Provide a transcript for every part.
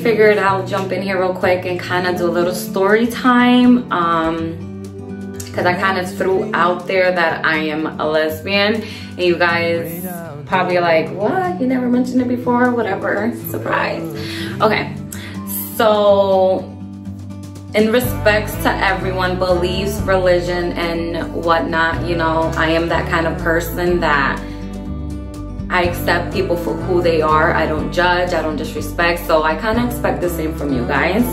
figured I'll jump in here real quick and kind of do a little story time. Um, because I kind of threw out there that I am a lesbian and you guys probably like, what? You never mentioned it before? Whatever, surprise. Okay, so in respects to everyone beliefs, religion and whatnot, you know, I am that kind of person that I accept people for who they are. I don't judge, I don't disrespect. So I kind of expect the same from you guys.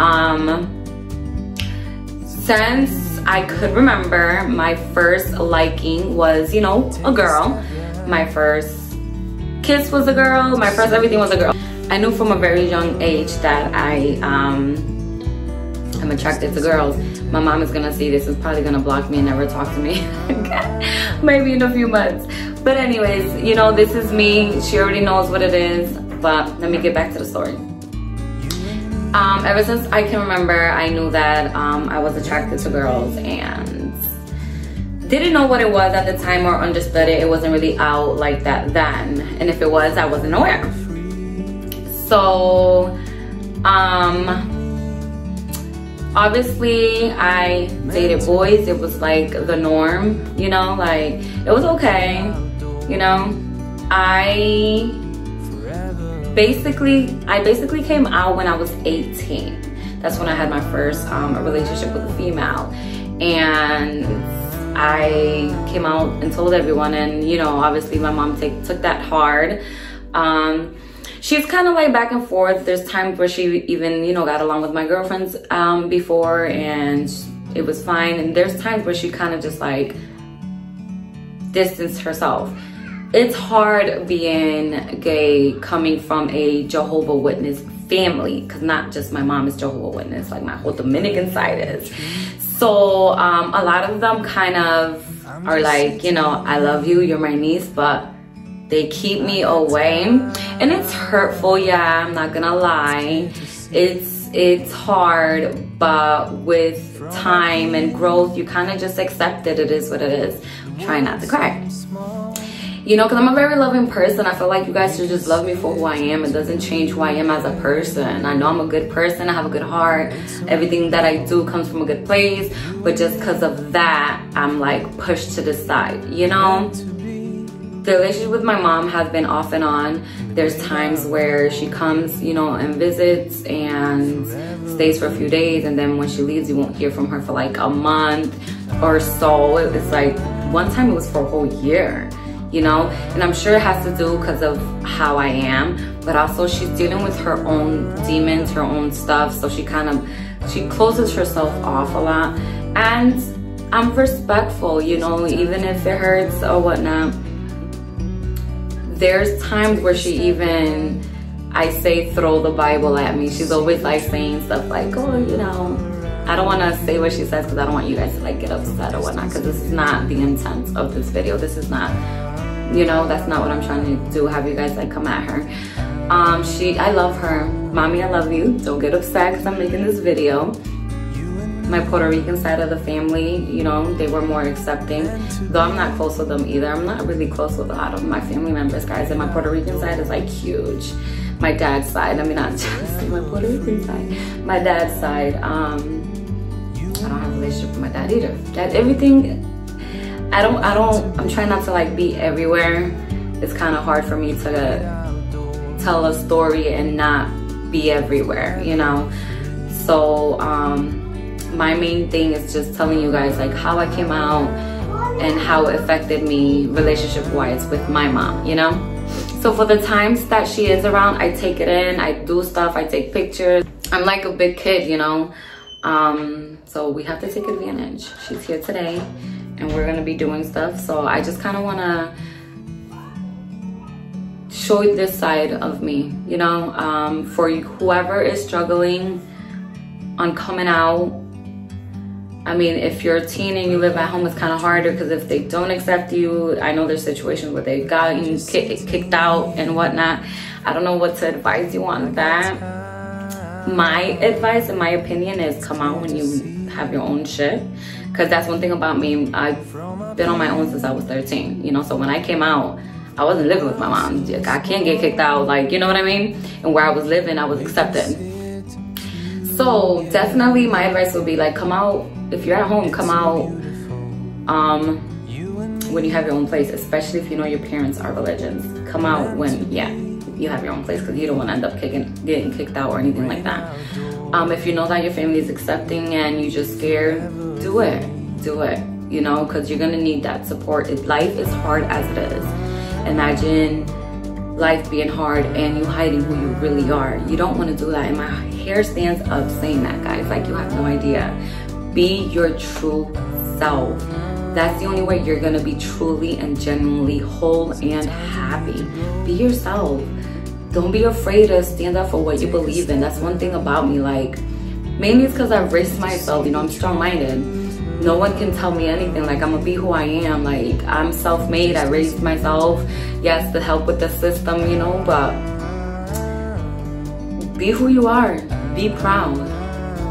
Um, since I could remember my first liking was, you know, a girl. My first kiss was a girl. My first everything was a girl. I knew from a very young age that I um, am attracted to girls. My mom is gonna see this, is probably gonna block me and never talk to me Maybe in a few months. But anyways, you know, this is me. She already knows what it is. But let me get back to the story. Um, ever since I can remember, I knew that um, I was attracted to girls and didn't know what it was at the time or understood it. It wasn't really out like that then. And if it was, I wasn't aware. So, um, obviously I dated boys. It was like the norm, you know, like it was okay, you know. I basically, I basically came out when I was 18. That's when I had my first um, relationship with a female. And I came out and told everyone and, you know, obviously my mom take, took that hard. Um, she's kind of like back and forth. There's times where she even, you know, got along with my girlfriends um, before and it was fine. And there's times where she kind of just like distanced herself it's hard being gay coming from a Jehovah Witness family because not just my mom is Jehovah Witness, like my whole Dominican side is. So um, a lot of them kind of are like, you know, I love you, you're my niece, but they keep me away. And it's hurtful, yeah, I'm not gonna lie. It's it's hard, but with time and growth, you kind of just accept it. It is what it is. Try not to cry you know because i'm a very loving person i feel like you guys should just love me for who i am it doesn't change who i am as a person i know i'm a good person i have a good heart everything that i do comes from a good place but just because of that i'm like pushed to the side you know the relationship with my mom has been off and on there's times where she comes you know and visits and stays for a few days and then when she leaves you won't hear from her for like a month or so it's like one time it was for a whole year you know? And I'm sure it has to do because of how I am, but also she's dealing with her own demons, her own stuff. So she kind of, she closes herself off a lot. And I'm respectful, you know, even if it hurts or whatnot. There's times where she even, I say throw the Bible at me. She's always like saying stuff like, oh, you know, I don't want to say what she says because I don't want you guys to like get upset or whatnot because this is not the intent of this video. This is not you know that's not what i'm trying to do have you guys like come at her. Um she i love her. Mommy i love you. Don't get upset because i'm making this video my Puerto Rican side of the family, you know, they were more accepting. Though I'm not close with them either. I'm not really close with a lot of my family members, guys. And my Puerto Rican side is like huge. My dad's side, I mean, not just my Puerto Rican side. My dad's side, um, I don't have a relationship with my dad either. Dad, everything I don't, I don't, I'm trying not to like be everywhere. It's kind of hard for me to tell a story and not be everywhere, you know? So, um, my main thing is just telling you guys like how I came out and how it affected me relationship wise with my mom, you know? So for the times that she is around, I take it in, I do stuff, I take pictures. I'm like a big kid, you know? Um, so we have to take advantage. She's here today and we're gonna be doing stuff. So I just kind of wanna show this side of me, you know, um, for whoever is struggling on coming out. I mean, if you're a teen and you live at home, it's kind of harder because if they don't accept you, I know there's situations where they got you kicked out and whatnot. I don't know what to advise you on that. My advice and my opinion is come out when you have your own shit because that's one thing about me. I've been on my own since I was 13, you know, so when I came out, I wasn't living with my mom. Like, I can't get kicked out, like, you know what I mean? And where I was living, I was accepted. So definitely my advice would be like, come out, if you're at home, come out um, when you have your own place, especially if you know your parents are religions. Come out when, yeah, you have your own place because you don't want to end up kicking, getting kicked out or anything like that. Um, if you know that your family is accepting and you just scared, do it, do it, you know, because you're going to need that support. If life is hard as it is, imagine life being hard and you hiding who you really are. You don't want to do that. And my hair stands up saying that, guys. Like, you have no idea. Be your true self. That's the only way you're to be truly and genuinely whole and happy. Be yourself. Don't be afraid to stand up for what you believe in. That's one thing about me. Like, mainly it's because I've raised myself. You know, I'm strong-minded no one can tell me anything. Like I'm gonna be who I am. Like I'm self-made. I raised myself. Yes, to help with the system, you know, but be who you are. Be proud.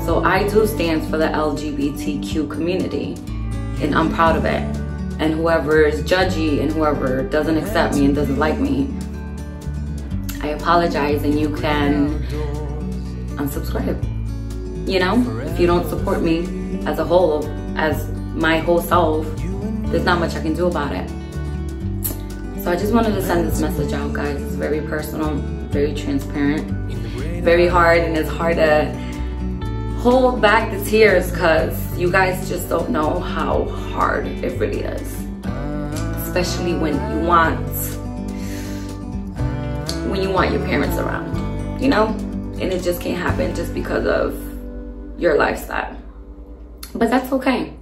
So I do stand for the LGBTQ community and I'm proud of it. And whoever is judgy and whoever doesn't accept me and doesn't like me, I apologize and you can unsubscribe. You know, if you don't support me as a whole, as my whole self, there's not much I can do about it. So I just wanted to send this message out, guys. It's very personal, very transparent, very hard, and it's hard to hold back the tears because you guys just don't know how hard it really is. Especially when you want, when you want your parents around, you know? And it just can't happen just because of your lifestyle but that's okay.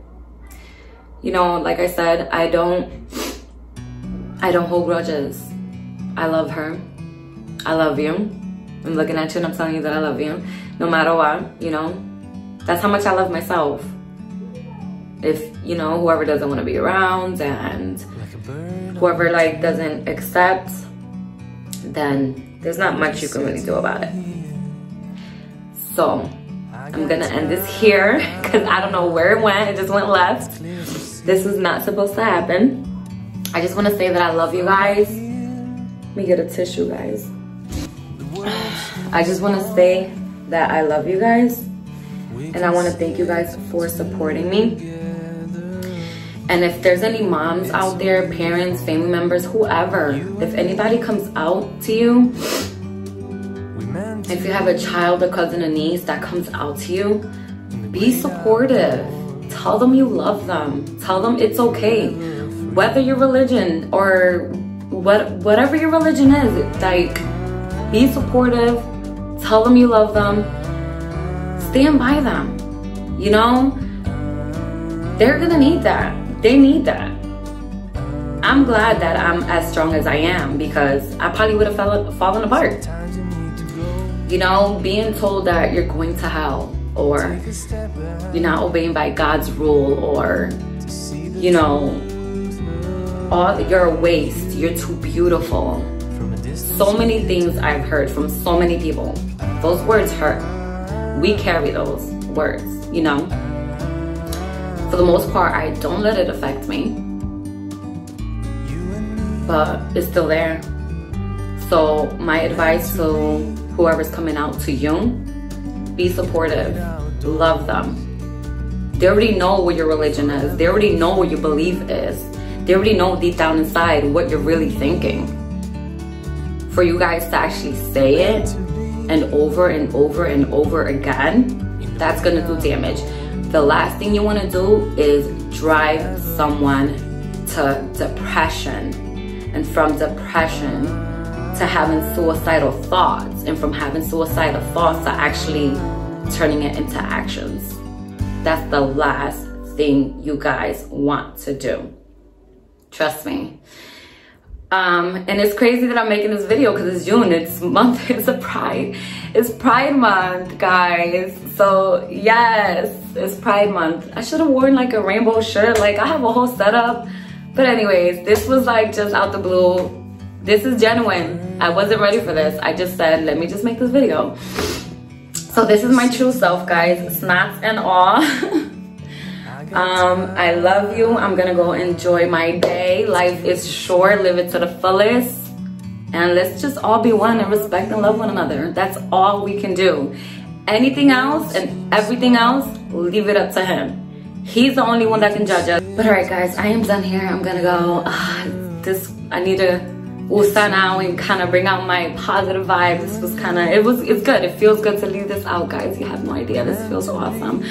You know, like I said, I don't, I don't hold grudges. I love her. I love you. I'm looking at you and I'm telling you that I love you. No matter what, you know. That's how much I love myself. If, you know, whoever doesn't want to be around and whoever like doesn't accept, then there's not much you can really do about it. So, I'm gonna end this here because I don't know where it went. It just went left. This is not supposed to happen. I just wanna say that I love you guys. Let me get a tissue, guys. I just wanna say that I love you guys. And I wanna thank you guys for supporting me. And if there's any moms out there, parents, family members, whoever, if anybody comes out to you if you have a child, a cousin, a niece that comes out to you, be supportive. Tell them you love them. Tell them it's okay. Whether your religion or what whatever your religion is, like be supportive. Tell them you love them. Stand by them. You know? They're gonna need that. They need that. I'm glad that I'm as strong as I am because I probably would have fallen apart. You know, being told that you're going to hell or you're not obeying by God's rule or, you know, all, you're a waste, you're too beautiful. So many things I've heard from so many people. Those words hurt. We carry those words, you know. For the most part, I don't let it affect me. But it's still there. So my advice to whoever's coming out to you, be supportive, love them. They already know what your religion is. They already know what your belief is. They already know deep down inside what you're really thinking. For you guys to actually say it and over and over and over again, that's gonna do damage. The last thing you wanna do is drive someone to depression. And from depression, to having suicidal thoughts and from having suicidal thoughts to actually turning it into actions. That's the last thing you guys want to do. Trust me. Um, and it's crazy that I'm making this video because it's June. It's month. It's a Pride. It's Pride Month, guys. So yes, it's Pride Month. I should have worn like a rainbow shirt. Like I have a whole setup. But anyways, this was like just out the blue this is genuine. I wasn't ready for this. I just said, let me just make this video. So this is my true self, guys. Snaps and all. Um, I love you. I'm gonna go enjoy my day. Life is short, live it to the fullest. And let's just all be one and respect and love one another. That's all we can do. Anything else and everything else, leave it up to him. He's the only one that can judge us. But all right, guys, I am done here. I'm gonna go. Uh, this, I need to usa now and kind of bring out my positive vibes. This was kind of, it was, it's good. It feels good to leave this out, guys. You have no idea. This feels awesome.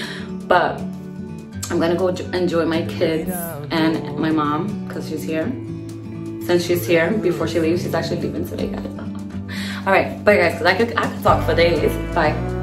But I'm gonna go enjoy my kids and my mom because she's here. Since she's here before she leaves, she's actually leaving today, guys. All right, bye guys, because I could, I could talk for days. Bye.